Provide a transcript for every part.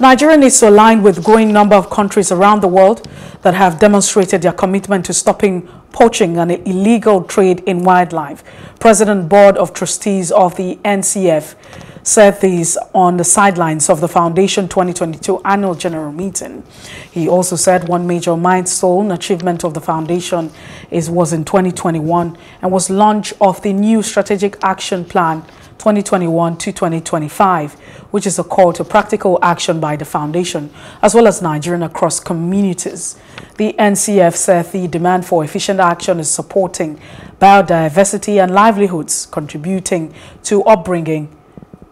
Nigeria needs to align with growing number of countries around the world that have demonstrated their commitment to stopping poaching and illegal trade in wildlife. President Board of Trustees of the NCF said these on the sidelines of the Foundation 2022 annual general meeting. He also said one major milestone achievement of the foundation is was in 2021 and was launch of the new strategic action plan 2021 to 2025, which is a call to practical action by the foundation, as well as Nigerian across communities. The NCF said the demand for efficient action is supporting biodiversity and livelihoods, contributing to upbringing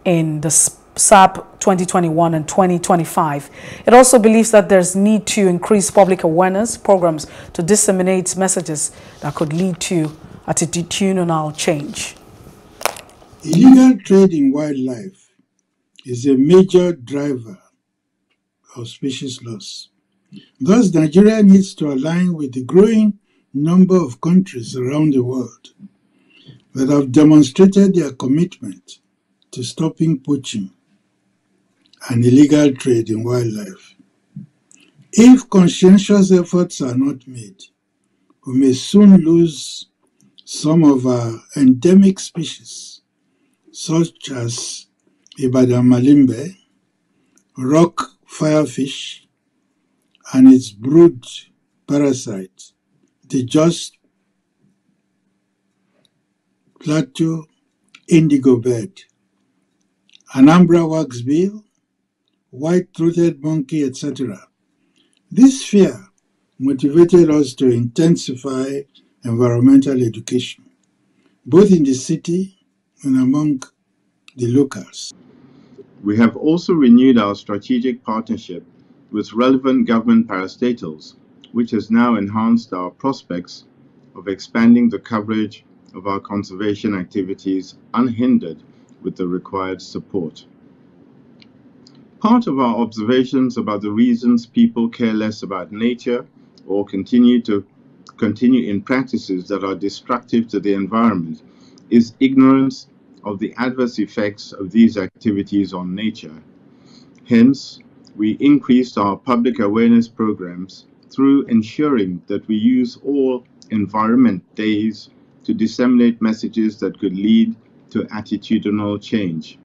in the SAP 2021 and 2025. It also believes that there's need to increase public awareness programs to disseminate messages that could lead to attitudinal change. Illegal trade in wildlife is a major driver of species loss. Thus, Nigeria needs to align with the growing number of countries around the world that have demonstrated their commitment to stopping poaching and illegal trade in wildlife. If conscientious efforts are not made, we may soon lose some of our endemic species such as Ibadan malimbe, rock firefinch, and its brood parasite, the Jos Plateau indigo bird, Anambra waxbill, white-throated monkey, etc. This fear motivated us to intensify environmental education, both in the city and among the locals. We have also renewed our strategic partnership with relevant government parastatals, which has now enhanced our prospects of expanding the coverage of our conservation activities unhindered with the required support. Part of our observations about the reasons people care less about nature or continue to continue in practices that are destructive to the environment is ignorance of the adverse effects of these activities on nature. Hence, we increased our public awareness programs through ensuring that we use all environment days to disseminate messages that could lead to attitudinal change.